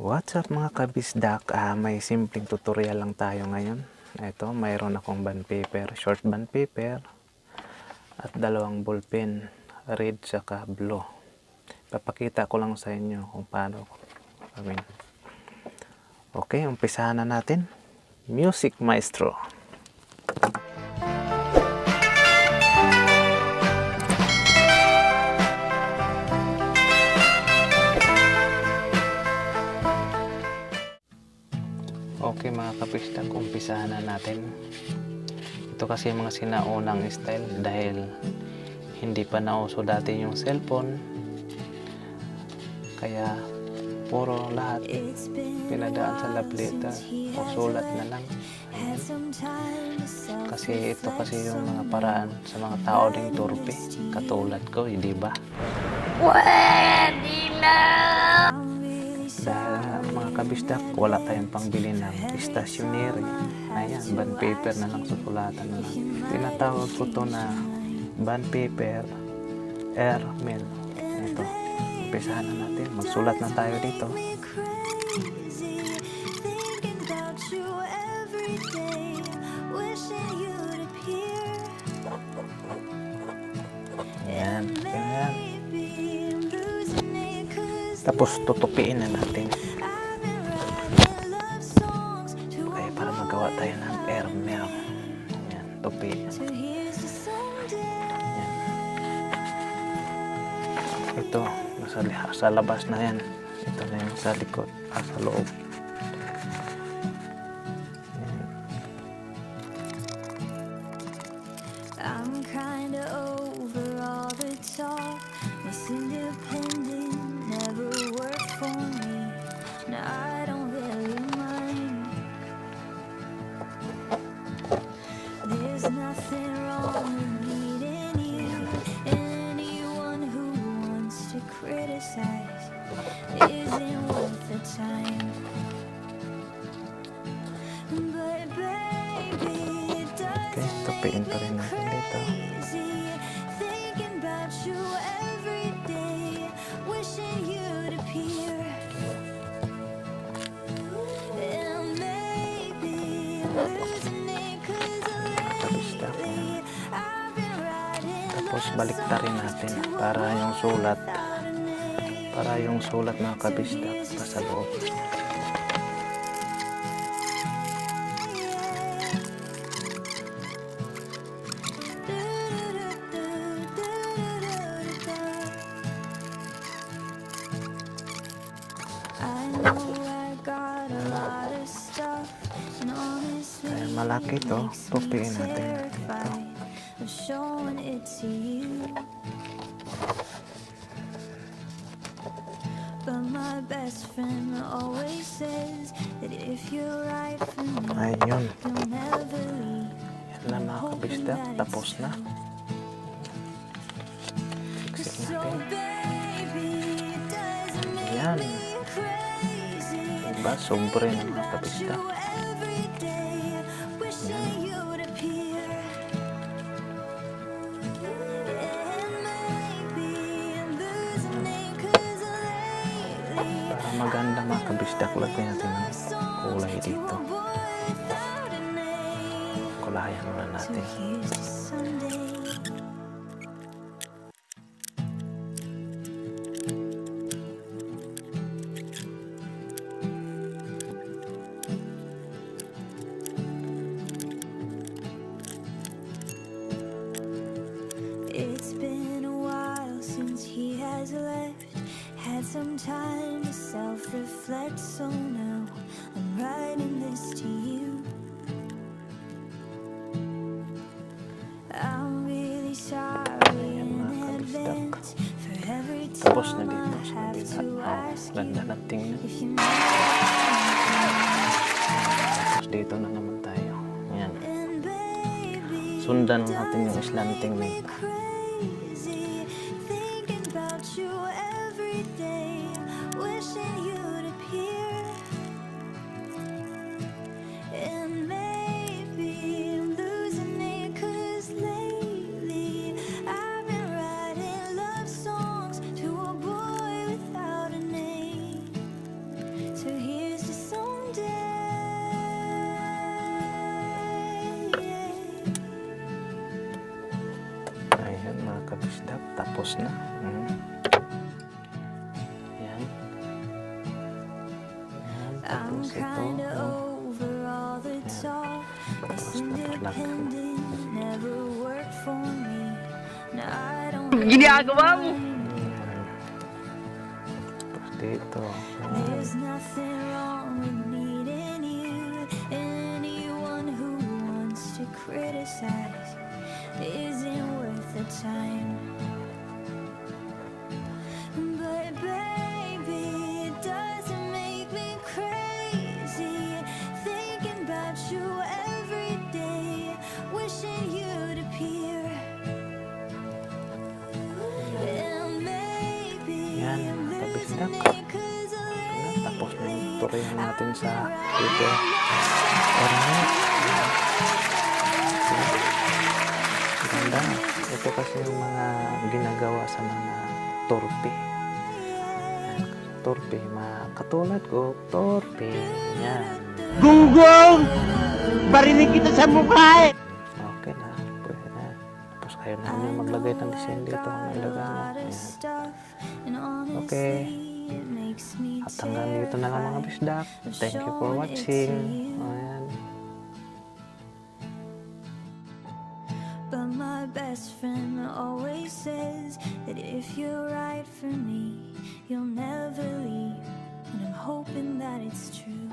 What's up mga kabisdak? Ah, may simpleng tutorial lang tayo ngayon. Ito, mayroon akong band paper, short band paper at dalawang ballpen, red saka blue. Papakita ko lang sa inyo kung paano gawin. Okay, umpisahan na natin. Music Maestro. Natin. Ito kasi yung mga sinaunang style dahil hindi pa nauso dati yung cellphone. Kaya puro lahat pinadaan sa lableta o sulat na lang. Kasi ito kasi yung mga paraan sa mga tao ding turpe. Katulad ko, hindi ba? Dahil mga kabisdak, wala tayong pangbili ng stationery. Ayan, band paper na lang susulatan na lang. Tinatawag ko to na band paper airmail. Ito, umpisahan na natin. Magsulat na tayo dito. Ayan, ganyan. Tapos tutupiin na natin. Magawa tayo ng airmail. Ayan, tupi. Ayan. Ito, nasa, sa labas na yan. Ito na yung sa likod, ah, sa loob. Okay, doesn't tupiin make pa rin me natin dito. crazy. Thinking about you Tapos baliktarin natin para yung sulat para yung sulat mga kabisdak pa sa loob. If you're right for me, Ayun. Yan lang mga kabisdak. Tapos na. Fix it So natin. Yan. Diba? Sobre ng mga About Para maganda mga kabisdak, lagyan natin ng kulay time to self reflect, so now I'm writing this to you. I'm really sorry in advance for every time I have to ask you if you dito na naman tayo. Yan. And baby, Sundan natin yung slanting me independence never worked for me. Now I don't Ginagawa mo? Tapos dito. Ayan. Ayan, tapos na yung tutorial natin sa Twitter. Alright. Ganda. Ito kasi yung mga ginagawa sa mga torpe. Torpe. Mga katulad ko, torpe. Yan. Gunggong! Barinig kita sa mukha eh! Ayaw na namin maglagay ng design dito. Ang ilagay mo. Ayan. Okay. At hanggang dito na lang mga bisdak. Thank you for watching. Ayan. But my best friend always says that if you're right for me, you'll never leave. And I'm hoping that it's true.